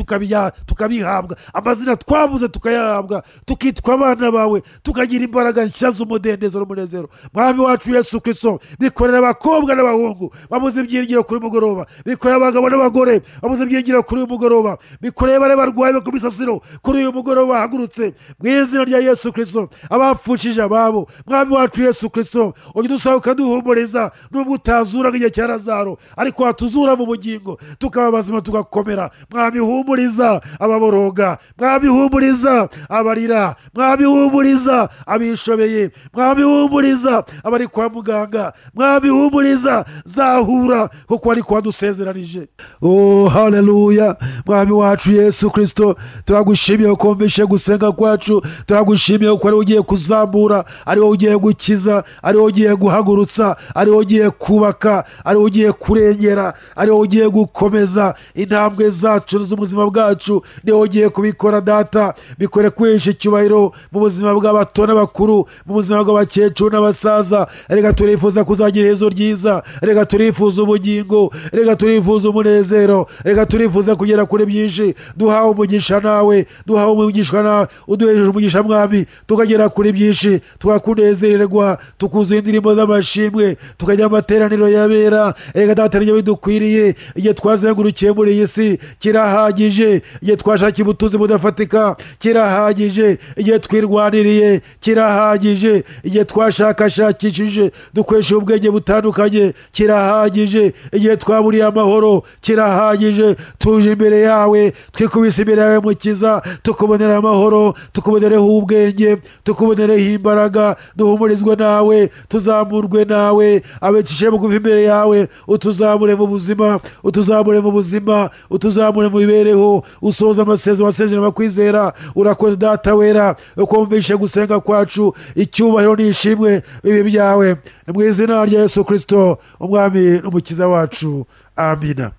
tukabihabwa amazina twabuze tukayahabwa tukitwa abana bawe tukagira imbaraga nshya z'umudendezo n'umunezero. Mwami wacu yesu kirisito bikorera abakobwa n'abahungu. Babuze ibyiringiro kuri mugoroba. Bikorera abagabo n'abagore. Babuze ibyiringiro kuri uyu mugoroba. Bikorera bari barwaye ku misasiro. Kuri uyu mugoroba bahagurutse mu izina rya yesu kirisito abapfushije ababo. Mwami wacu yesu kirisito ujye udusaba ukaduhumuriza nubwo utazura nk'igihe cya razaro ariko watuzura mu bugingo tukaba bazima tugakomera. Mwami humuriza ababoroga. Mwami humuriza abarira. Mwami humuriza abishobeye. Mwami humuriza abari kwa muganga. Mwami humuriza zahura kuko wari kuhadusezeranije oh haleluya mwami wacu yesu kirisito turagushimiye ko gusenga kwacu. Turagushimiye ko ari wowe ugiye kuzamura. Ari wowe ugiye gukiza ari wowe ugiye guhagurutsa ari wowe ugiye kubaka ari wowe ugiye kurengera ari wowe ugiye gukomeza. Intambwe zacu z'ubuzima bwacu ni wowe ugiye kubikora data. Bikore kwinshi icyubahiro mu buzima bw'abato n'abakuru mu buzima bw'abakecuru n'abasaza. Reka turifuza kuzagira iherezo ryiza. Reka turifuza ubugingo. Reka turifuza umunezero. Reka turifuza kugera kuri byinshi. Duhawe umugisha nawe. Duhawe umugisha nawe uduhejeje umugisha mwami. Tukagera kuri byinshi. Tukakunezererwa tukuzuye indirimbo z'amashimwe. Tukajya mu materaniro y'abera. Reka data bidukwiriye. Igihe twazengurukiye muri iyi si kirahagije. Igihe twashakiye ubutunzi budafatika kirahagije. Igihe twirwaniriye kirahagije. Igihe twashakashakishije dukoresha ubwenge butandukanye. Kirahagije. Igihe twaburiye amahoro kirahagije. Tuje imbere yawe twikubise imbere yawe mukiza tukubonera amahoro tukubonereho ubwenge tukubonereho imbaraga. Duhumurizwe nawe tuzamurwe nawe. Abecishe bugufi imbere yawe utuzamure mu buzima utuzamure mu buzima utuzamure mu mibereho. Usohoza amasezerano wasezerano bakwizera. Urakoze data wera ukumvishe gusenga kwacu icyubahiro n'ishimwe bibi byawe. Ni mu izina rya yesu kirisito umwami n'umukiza wacu. Amina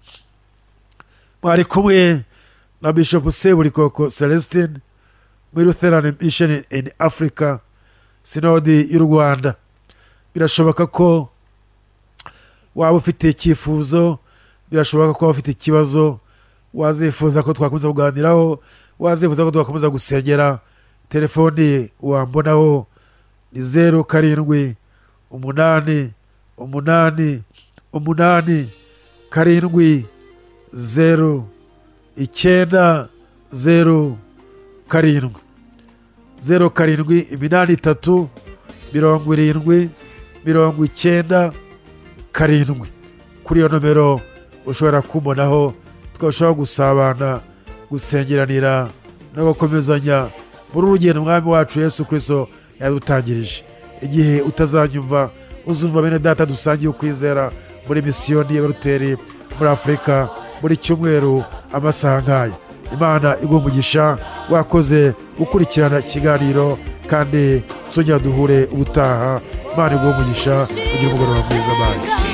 mwari kumwe na bishop seburikoko celestin muri lutheran mission in africa sinodi y'u rwanda. Birashoboka ko waba ufite icyifuzo birashoboka ko waba ufite ikibazo wazifuza ko twakomeza kuganiraho wazifuza ko twakomeza gusengera telefoni wambonaho ni zeru karindwi umunani umunani umunani karindwi zeru icyenda zeru karindwi. Zeru karindwi iminani itatu mirongo irindwi mirongo icyenda karindwi. Kuri iyo nomero ushobora kumbonaho tukarushaho gusabana gusengeranira no gukomezanya muri urugendo umwami wacu yesu kirisito yadutangirije igihe utazanyumva uzumva bene data dusangiye ukwizera muri misiyoni y'abaruteri muri afurika muri cyumweru amasaha nk'aya. Imana igumugisha wakoze gukurikirana ikiganiro kandi tujya duhure ubutaha. Imana igumugisha kugira umugoroba mwiza bayo